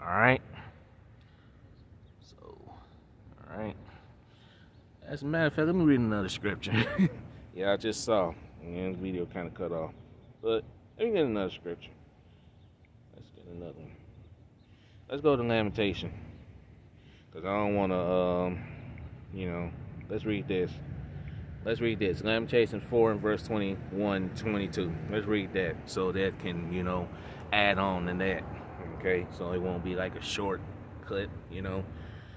Alright? So, alright. As a matter of fact, let me read another scripture. yeah, I just saw. And the video kind of cut off. But let me get another scripture. Let's get another one. Let's go to Lamentation. Because I don't want to, um, you know, let's read this. Let's read this. Lamentations 4 and verse 21, 22. Let's read that so that can, you know, add on to that. Okay? So it won't be like a short clip, you know.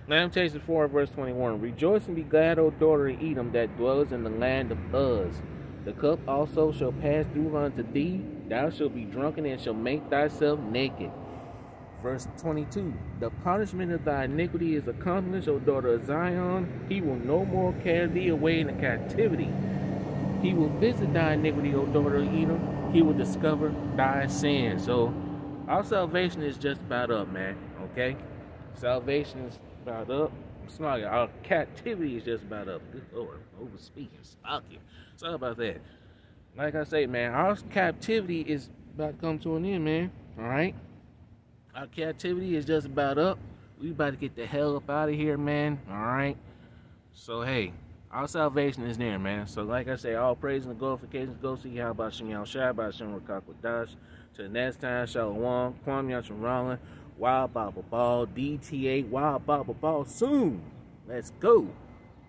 Lamentations 4 verse 21. Rejoice and be glad, O daughter of Edom, that dwells in the land of Uz. The cup also shall pass through unto thee. Thou shalt be drunken and shalt make thyself naked. Verse 22 The punishment of thy iniquity is accomplished, O daughter of Zion. He will no more carry thee away into captivity. He will visit thy iniquity, O daughter of Edom. He will discover thy sin. So, our salvation is just about up, man. Okay? Salvation is about up. Sorry, our captivity is just about up. Good Lord, over speaking, stalking. Sorry about that. Like I say, man, our captivity is about to come to an end, man. All right? Our captivity is just about up. We about to get the hell up out of here, man. All right. So hey, our salvation is near, man. So like I say, all praise and glorifications go see how about Shem Yahawashi, about Shem Dash. To the next time, Shalom, Kwam Yashim Rollin, Wild Baba Ball, DTA, Wild Baba Ball soon. Let's go.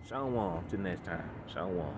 Shalom. To the next time. Shalom.